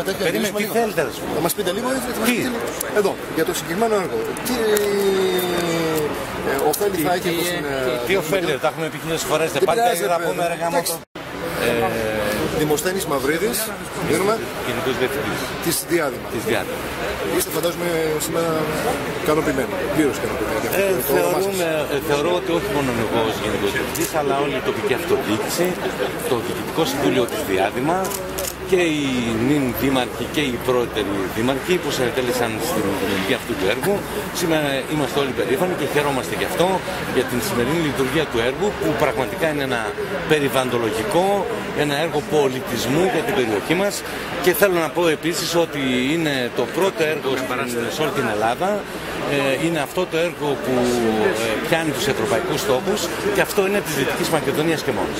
συμμετέχει. να Περίμενε, μιλήσουμε τι λίγο. θέλετε να σου πω. Θα μας πείτε λίγο, έτσι, θα μας Τι; πείτε λίγο. Εδώ, για το συγκεκριμένο έργο. Τι ε, ωφέλη θα έχει από την. ε, Τι ωφέλει, τα έχουμε πει χίλιες φορές, δεν Δεν πάλι πειράζει, να ρε πούμε παιδί. ρε γάμο Εντάξει. Δημοσθένης Μαυρίδης, δίνουμε Γενικός Διευθυντής της Διάδημα. της Διάταξης. Είστε φαντάζομαι σήμερα ικανοποιημένοι, πλήρως ικανοποιημένοι. Ε, Το όνομά σας. θεωρούμε, ε, θεωρώ ότι όχι μόνο εγώ ως Γενικός Διευθυντής, αλλά όλη η τοπική αυτοδιοίκηση, το Διοικητικό Συμβούλιο της Διάδημα και οι νυν δήμαρχοι και οι πρώτεροι δήμαρχοι που συνετέλεσαν στην δημιουργία αυτού του έργου. Σήμερα είμαστε όλοι περήφανοι και χαιρόμαστε γι' αυτό για την σημερινή λειτουργία του έργου που πραγματικά είναι ένα περιβαντολογικό, ένα έργο πολιτισμού για την περιοχή μας και θέλω να πω επίσης ότι είναι το πρώτο έργο στην- σε όλη την Ελλάδα ε, είναι αυτό το έργο που ε, πιάνει τους ευρωπαϊκούς στόχους και αυτό είναι της Δυτικής Μακεδονίας και μόνος.